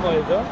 끊어야죠.